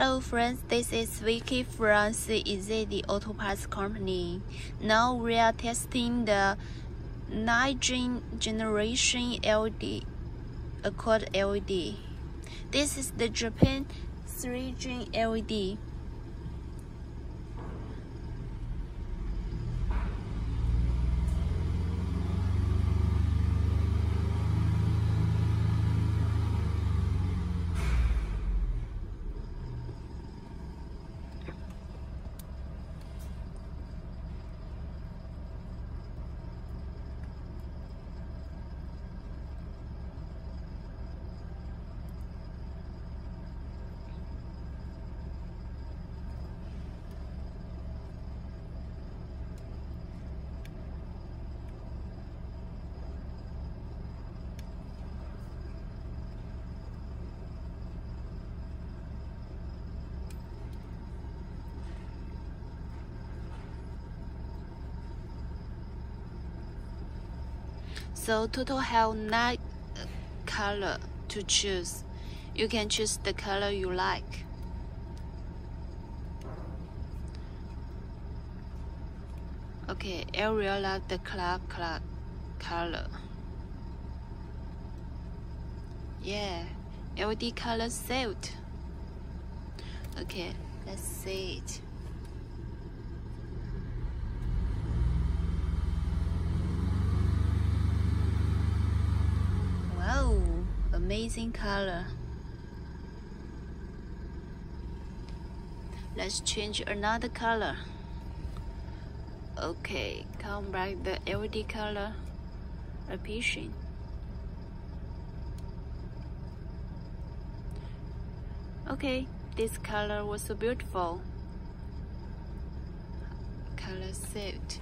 Hello friends, this is Vicky from CZD Auto Parts Company. Now we are testing the 9th generation LED, Accord LED. This is the Japan 3G LED. So total have nine uh, color to choose. You can choose the color you like. Okay, Ariel like the cloud color. Yeah, LED color saved. Okay, let's see it. Amazing color. Let's change another color. Okay, come back the LED color repeating. Okay, this color was so beautiful. Color saved.